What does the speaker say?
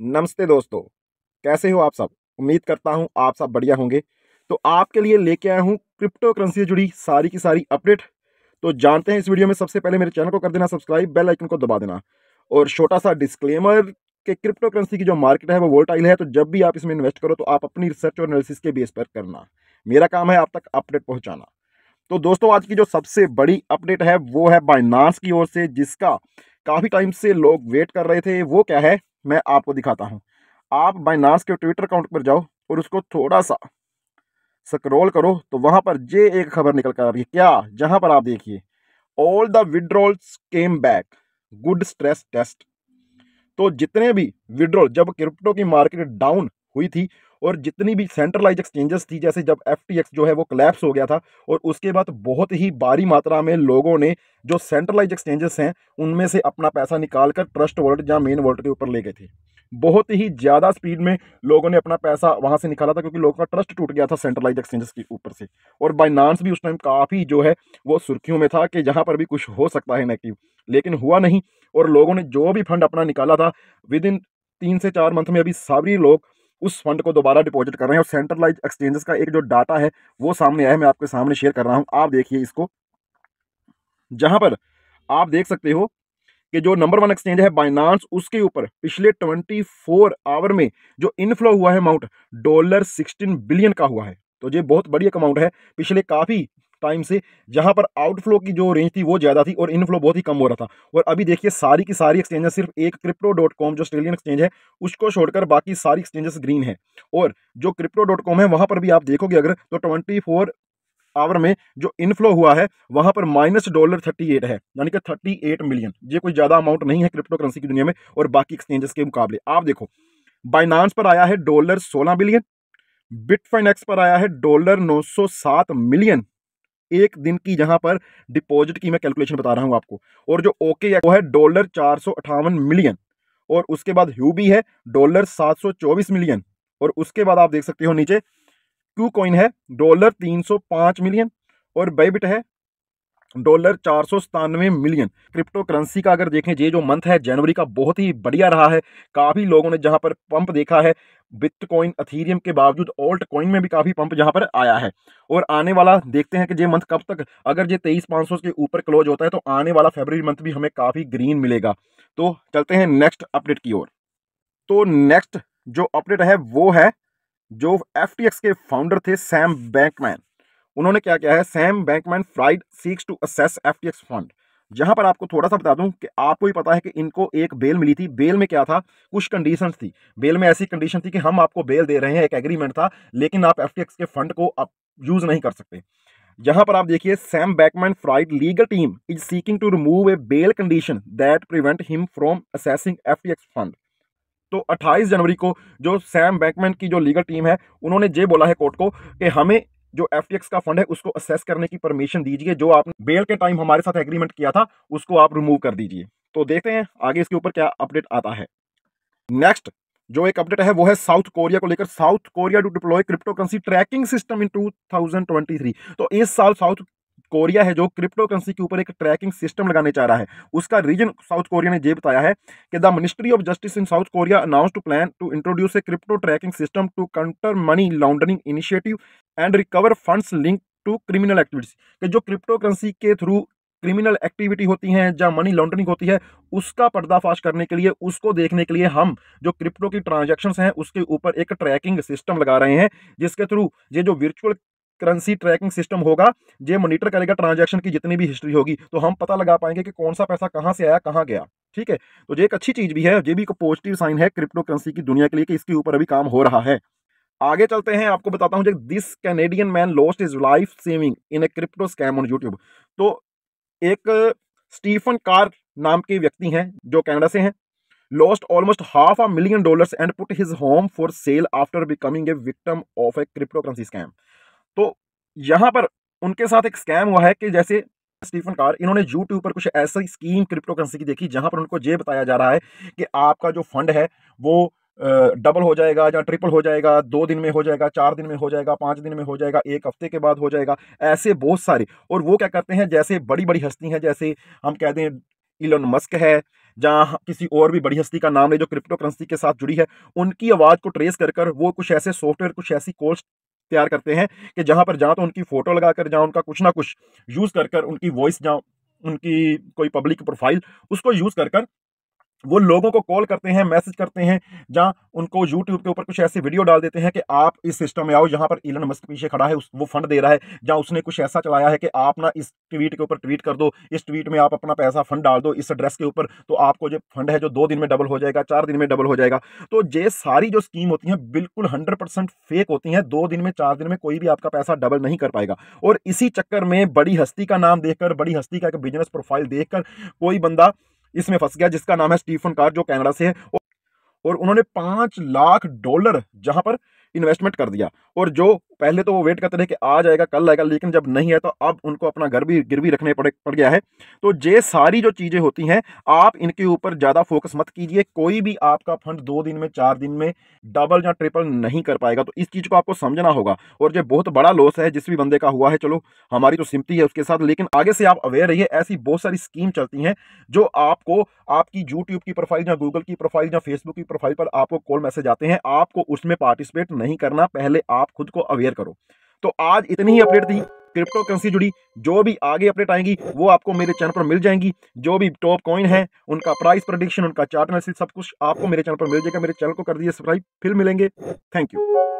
नमस्ते दोस्तों। कैसे हो आप सब? उम्मीद करता हूँ आप सब बढ़िया होंगे। तो आपके लिए लेके आया हूँ क्रिप्टो करेंसी से जुड़ी सारी की सारी अपडेट। तो जानते हैं इस वीडियो में सबसे पहले मेरे चैनल को कर देना सब्सक्राइब, बेल आइकन को दबा देना। और छोटा सा डिस्क्लेमर कि क्रिप्टो करेंसी की जो मार्केट है वो वोल्टाइल है तो जब भी आप इसमें इन्वेस्ट करो तो आप अपनी रिसर्च और एनालिसिस के बेस पर करना। मेरा काम है आप तक अपडेट पहुँचाना। तो दोस्तों, आज की जो सबसे बड़ी अपडेट है वो है बाइनांस की ओर से, जिसका काफ़ी टाइम से लोग वेट कर रहे थे। वो क्या है? मैं आपको दिखाता हूँ। आप बाइनास के ट्विटर अकाउंट पर जाओ और उसको थोड़ा सा स्क्रॉल करो तो वहाँ पर जे एक खबर निकल कर आ रही है। क्या? जहाँ पर आप देखिए all the withdrawals came back good stress test तो जितने भी विड्रॉल जब क्रिप्टो की मार्केट डाउन हुई थी और जितनी भी सेंट्रलाइज एक्सचेंजेस थी, जैसे जब एफटीएक्स जो है वो क्लैप्स हो गया था, और उसके बाद बहुत ही भारी मात्रा में लोगों ने जो सेंट्रलाइज एक्सचेंजेस हैं, उनमें से अपना पैसा निकाल कर ट्रस्ट वॉलेट या मेन वॉलेट के ऊपर ले गए थे। बहुत ही ज़्यादा स्पीड में लोगों ने अपना पैसा वहाँ से निकाला था, क्योंकि लोगों का ट्रस्ट टूट गया था सेंट्रलाइज एक्सचेंजेस के ऊपर से। और बाइनांस भी उस टाइम काफ़ी जो है वो सुर्खियों में था कि जहाँ पर भी कुछ हो सकता है नेगेटिव लेकिन हुआ नहीं, और लोगों ने जो भी फंड अपना निकाला था विद इन तीन से चार मंथ में अभी सभी लोग उस फंड को दोबारा डिपॉजिट कर रहे हैं और सेंट्रलाइज एक्सचेंजेस का एक जो डाटा है, वो सामने आया है, मैं आपके सामने शेयर कर रहा हूँ। आप देखिए इसको। जहाँ पर आप देख सकते हो कि जो नंबर वन एक्सचेंज है बाइनांस उसके ऊपर पिछले 24 आवर में जो इनफ्लो हुआ है अमाउंट डॉलर 16 बिलियन का हुआ है। तो ये बहुत बड़ी अमाउंट है। पिछले काफ़ी टाइम से, जहाँ पर आउटफ्लो की जो रेंज थी वो ज़्यादा थी और इनफ्लो बहुत ही कम हो रहा था। और अभी देखिए, सारी की सारी एक्सचेंजेस सिर्फ़ एक क्रिप्टो डॉट कॉम जो ऑस्ट्रेलियन एक्सचेंज है, उसको छोड़कर बाकी सारी एक्सचेंजेस ग्रीन है। और जो क्रिप्टो डॉट कॉम है, वहाँ पर भी आप देखोगे अगर तो ट्वेंटी फोर आवर में जो इनफ्लो हुआ है, वहाँ पर माइनस डॉलर थर्टी एट है, यानी कि थर्टी एट मिलियन ये कोई ज़्यादा अमाउंट नहीं है क्रिप्टो करेंसी की दुनिया में और बाकी एक्सचेंजेस के मुकाबले। आप देखो बाइनांस पर आया है डॉलर सोलह बिलियन बिटफाइनेक्स पर आया है डॉलर नौ सौ सात मिलियन एक दिन की जहाँ पर डिपॉजिट की मैं कैलकुलेशन बता रहा हूँ आपको। और जो ओके है वो है, डॉलर चार सौ अठावन मिलियन, और उसके बाद ह्यूबी है, डॉलर सात सौ चौबीस मिलियन, और उसके बाद आप देख सकते हो नीचे, क्यू कॉइन है, डॉलर तीन सौ पाँच मिलियन, और बेबिट है डॉलर चार सौ सतानवे मिलियन। क्रिप्टो करेंसी का अगर देखें, ये जो मंथ है, जनवरी का बहुत ही बढ़िया रहा है। काफ़ी लोगों ने जहाँ पर पंप देखा है, बिटकॉइन अथीरियम के बावजूद ओल्ट कॉइन में भी काफ़ी पंप जहाँ पर आया है। और आने वाला, देखते हैं कि ये मंथ कब तक, अगर ये तेईस पाँच सौ के ऊपर क्लोज होता है तो आने वाला फेबररी मंथ भी हमें काफ़ी ग्रीन मिलेगा। तो चलते हैं नेक्स्ट अपडेट की ओर। तो नेक्स्ट जो अपडेट है, वो है जो FTX के फाउंडर थे सैम बैंकमैन। उन्होंने क्या किया है? Sam Bankman Fried seeks to access F fund जहाँ पर आपको थोड़ा सा बता दूँ कि आपको ही पता है कि इनको एक बेल मिली थी। बेल में क्या था? कुछ कंडीशंस थी। बेल में ऐसी कंडीशन थी कि हम आपको बेल दे रहे हैं, एक एग्रीमेंट था, लेकिन आप एफटीएक्स के फंड को आप यूज़ नहीं कर सकते। यहाँ पर आप देखिए Sam Bankman Fried legal team is seeking to remove a bail condition that prevent him from accessing F fund तो 28 जनवरी को जो सैम बैंकमैन की जो लीगल टीम है, उन्होंने ये बोला है कोर्ट को कि हमें जो FTX का फंड है, उसको असेस करने की परमिशन दीजिए, जो आपने बेल के टाइम हमारे साथ एग्रीमेंट किया था, उसको आप रिमूव कर दीजिए। तो देखते हैं आगे इसके ऊपर क्या अपडेट आता है। नेक्स्ट जो एक अपडेट है, वो है साउथ कोरिया को लेकर। South Korea to deploy crypto currency tracking system in 2023 तो इस साल साउथ कोरिया है जो क्रिप्टो करेंसी के ऊपर एक ट्रैकिंग सिस्टम लगाने चाह रहा है। उसका रीजन साउथ कोरिया ने ये बताया है कि the ministry of justice in South Korea announce to plan to introduce a crypto tracking system to counter money laundering initiative and recover funds link to criminal activities कि जो crypto currency के through criminal activity होती हैं या money laundering होती है, उसका पर्दाफाश करने के लिए, उसको देखने के लिए हम जो क्रिप्टो की ट्रांजेक्शन हैं, उसके ऊपर एक ट्रैकिंग सिस्टम लगा रहे हैं, जिसके थ्रू ये जो वर्चुअल करेंसी ट्रैकिंग सिस्टम होगा, ये मॉनिटर करेगा ट्रांजैक्शन की जितनी भी हिस्ट्री होगी तो हम पता लगा पाएँगे कि कौन सा पैसा कहाँ से आया, कहाँ गया, ठीक है? तो ये एक अच्छी चीज़ भी है, ये भी एक पॉजिटिव साइन है क्रिप्टो करेंसी की दुनिया के लिए कि इसके ऊपर अभी काम हो रहा है। आगे चलते हैं, आपको बताता हूँ this Canadian man lost is life saving in a crypto scam on YouTube तो एक स्टीफन कार नाम के व्यक्ति हैं, जो कनाडा से हैं lost almost half a million dollars and put his home for sale after becoming a victim of a crypto currency scam तो यहाँ पर उनके साथ एक स्कैम हुआ है कि जैसे स्टीफन कार इन्होंने यूट्यूब पर कुछ ऐसी स्कीम क्रिप्टो करेंसी की देखी, जहाँ पर उनको ये बताया जा रहा है कि आपका जो फंड है, वो डबल हो जाएगा या ट्रिपल हो जाएगा, दो दिन में हो जाएगा, चार दिन में हो जाएगा, पाँच दिन में हो जाएगा, एक हफ़्ते के बाद हो जाएगा, ऐसे बहुत सारे। और वो क्या करते हैं, जैसे बड़ी बड़ी हस्ती हैं, जैसे हम कह दें इलोन मस्क है, जहाँ किसी और भी बड़ी हस्ती का नाम है जो क्रिप्टो करेंसी के साथ जुड़ी है, उनकी आवाज़ को ट्रेस कर कर वो कुछ ऐसे सॉफ्टवेयर कुछ ऐसी कोर्स तैयार करते हैं कि जहाँ पर जहाँ तो उनकी फ़ोटो लगा कर, जहाँ उनका कुछ ना कुछ यूज़ कर कर उनकी वॉइस जहाँ उनकी कोई पब्लिक प्रोफ़ाइल उसको यूज़ कर कर वो लोगों को कॉल करते हैं मैसेज करते हैं जहाँ उनको यूट्यूब के ऊपर कुछ ऐसी वीडियो डाल देते हैं कि आप इस सिस्टम में आओ जहाँ पर इलन मस्क पीछे खड़ा है उस, वो फंड दे रहा है जहाँ उसने कुछ ऐसा चलाया है कि आप ना इस ट्वीट के ऊपर ट्वीट कर दो इस ट्वीट में आप अपना पैसा फंड डाल दो इस एड्रेस के ऊपर तो आपको जो फंड है जो दो दिन में डबल हो जाएगा चार दिन में डबल हो जाएगा। तो ये सारी जो स्कीम होती हैं बिल्कुल हंड्रेड फेक होती हैं दो दिन में चार दिन में कोई भी आपका पैसा डबल नहीं कर पाएगा। और इसी चक्कर में बड़ी हस्ती का नाम देखकर बड़ी हस्ती का एक बिज़नेस प्रोफ़ाइल देखकर कोई बंदा इसमें फंस गया, जिसका नाम है स्टीफन कार, जो कैनेडा से है। और उन्होंने पाँच लाख डॉलर जहाँ पर इन्वेस्टमेंट कर दिया। और जो पहले तो वो वेट करते रहे कि आ जाएगा, कल आएगा, लेकिन जब नहीं है तो अब उनको अपना घर भी गिरवी रखने पड़े, पड़ गया है। तो ये सारी जो चीज़ें होती हैं, आप इनके ऊपर ज़्यादा फोकस मत कीजिए। कोई भी आपका फंड दो दिन में, चार दिन में डबल या ट्रिपल नहीं कर पाएगा। तो इस चीज़ को आपको समझना होगा। और ये बहुत बड़ा लॉस है, जिस भी बंदे का हुआ है, चलो, हमारी तो सिमती है उसके साथ, लेकिन आगे से आप अवेयर रहिए, ऐसी बहुत सारी स्कीम चलती हैं, जो आपको आपकी यूट्यूब की प्रोफ़ाइल या गूगल की प्रोफ़ाइल या फेसबुक की प्रोफ़ाइल पर आपको कॉल मैसेज आते हैं। आपको उसमें पार्टिसिपेट नहीं करना, पहले आप खुद को अवेयर करो। तो आज इतनी ही अपडेट थी क्रिप्टो करेंसी जुड़ी। जो भी आगे अपडेट आएँगी, वो आपको मेरे चैनल पर मिल जाएँगी। जो भी टॉप कॉइन है, उनका प्राइस प्रोडिक्शन उनका चार्ट सब कुछ आपको मेरे चैनल पर मिल जाएगा। मेरे चैनल को कर दीजिए सब्सक्राइब फिर मिलेंगे। Thank you